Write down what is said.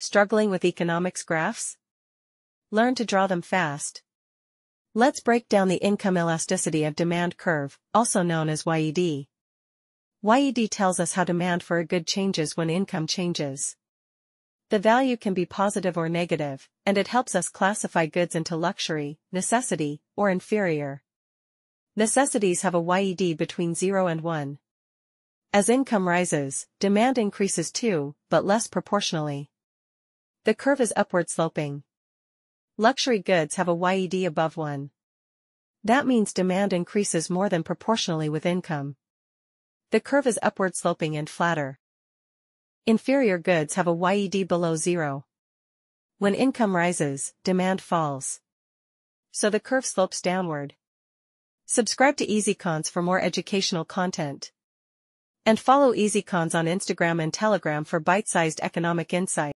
Struggling with economics graphs? Learn to draw them fast. Let's break down the income elasticity of demand curve, also known as YED. YED tells us how demand for a good changes when income changes. The value can be positive or negative, and it helps us classify goods into luxury, necessity, or inferior. Necessities have a YED between 0 and 1. As income rises, demand increases too, but less proportionally. The curve is upward sloping. Luxury goods have a YED above 1. That means demand increases more than proportionally with income. The curve is upward sloping and flatter. Inferior goods have a YED below zero. When income rises, demand falls. So the curve slopes downward. Subscribe to EzyEcons for more educational content. And follow EzyEcons on Instagram and Telegram for bite-sized economic insight.